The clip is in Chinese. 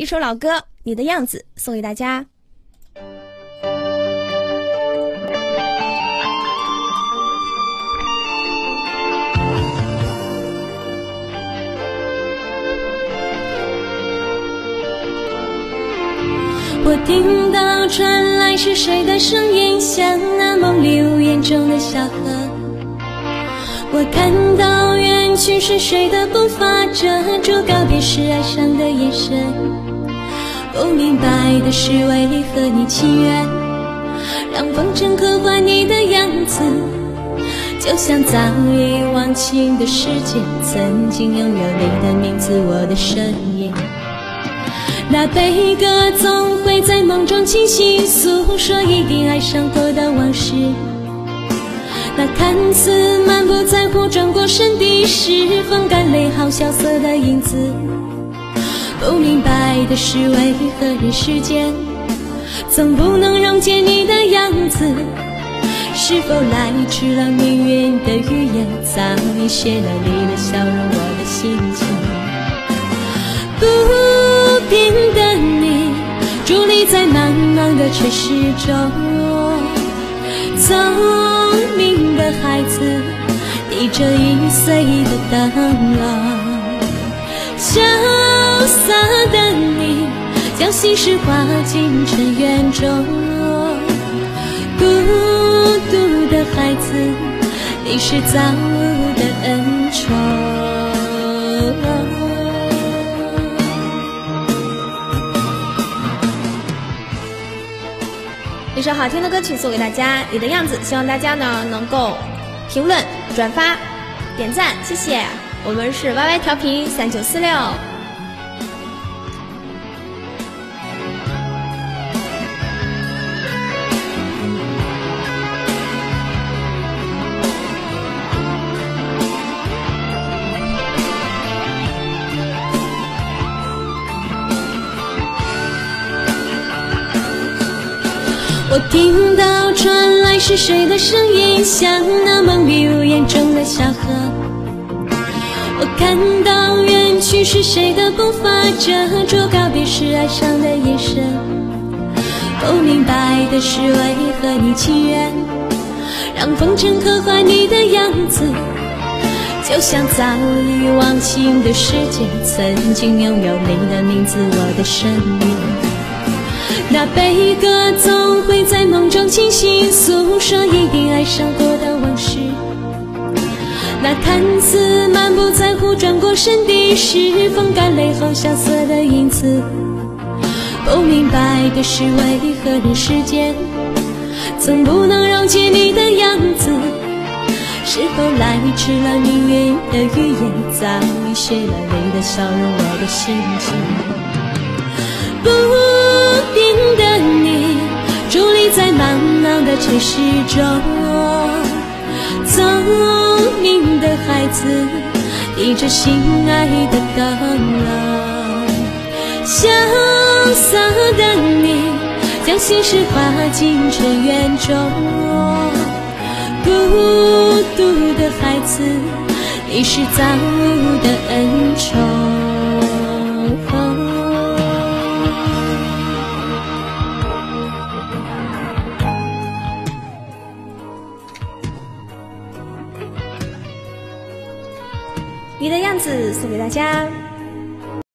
一首老歌《你的样子》送给大家。我听到传来是谁的声音，像那梦里屋檐中的小河。我看到去是谁的步伐，遮住告别时哀伤的眼神。不明白的是为何你情愿让风尘刻画你的样子，就像早已忘情的世界，曾经拥有你的名字，我的身影。那悲歌总会在梦中清醒，诉说一定爱上过的往事。那看似满不在乎转过身的是风干泪好萧瑟的影子。不明白的是为何人世间总不能溶解你的样子？是否来迟了命运的预言，早已写了你的笑容，我的心情。不。变的你，伫立在茫茫的城市中，走，提着易碎的灯笼，潇洒的你，将心事化进尘缘中，孤独的孩子，你是造物的恩宠。一首好听的歌曲送给大家，你的样子，希望大家呢能够评论、转发、点赞，谢谢。我们是 Y Y 调频三九四六。我听到传来是谁的声音，像那蒙蔽屋檐中的小河。我看到远去是谁的步伐，遮住告别时哀伤的眼神。不明白的是为何你情愿让风尘刻画你的样子，就像早已忘情的世界，曾经拥有你的名字，我的生命。那悲歌总会在梦中清醒，诉说一定爱上过的往事。那看似满不在乎转过身的是风干泪后萧瑟的影子。不明白的是为何人世间总不能溶解你的样子？是否来迟了命运的预言，早已写了你的笑容，我的心情。的城市中，聪明的孩子，提着心爱的灯笼，潇洒的你，将心事化进尘缘中，孤独的孩子，你是造物的恩宠。你的样子送给大家。